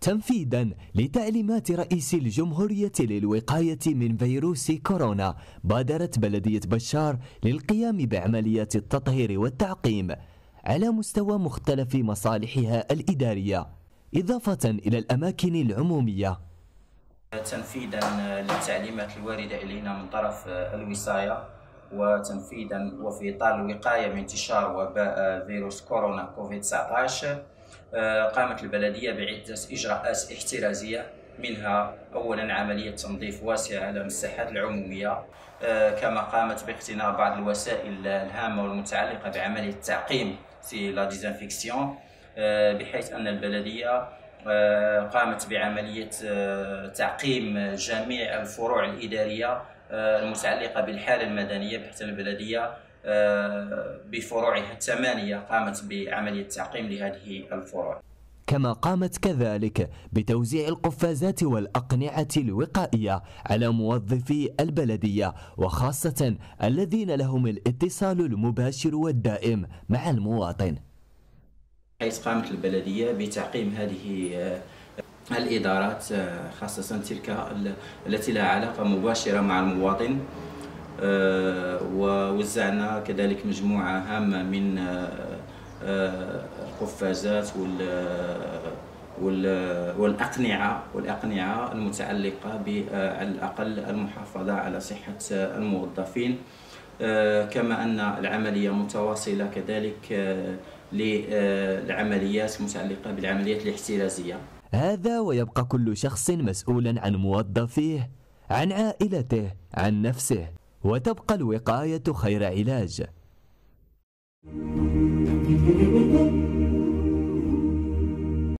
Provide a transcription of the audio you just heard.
تنفيذا لتعليمات رئيس الجمهورية للوقاية من فيروس كورونا بادرت بلدية بشار للقيام بعمليات التطهير والتعقيم على مستوى مختلف مصالحها الإدارية إضافة إلى الأماكن العمومية. تنفيذا للتعليمات الواردة إلينا من طرف الوصاية وتنفيذا وفي إطار الوقاية من انتشار وباء فيروس كورونا كوفيد 19 قامت البلدية بعدة إجراءات احترازية منها أولا عملية تنظيف واسعة على المساحات العمومية كما قامت باقتناء بعض الوسائل الهامة والمتعلقة بعملية التعقيم في لا ديزانفيكسيون بحيث أن البلدية قامت بعملية تعقيم جميع الفروع الإدارية المتعلقة بالحالة المدنية بحيث البلدية آه، بفروعها الثمانية قامت بعملية تعقيم لهذه الفروع. كما قامت كذلك بتوزيع القفازات والأقنعة الوقائية على موظفي البلدية وخاصة الذين لهم الاتصال المباشر والدائم مع المواطن. حيث قامت البلدية بتعقيم هذه آه، الإدارات آه، خاصة تلك التي لها علاقة مباشرة مع المواطن آه، ووزعنا كذلك مجموعة هامة من القفازات والأقنعة والأقنعة المتعلقة على الأقل المحافظة على صحة الموظفين. كما أن العملية متواصلة كذلك للعمليات المتعلقة بالعمليات الاحترازية. هذا ويبقى كل شخص مسؤولا عن موظفيه عن عائلته عن نفسه وتبقى الوقاية خير علاج.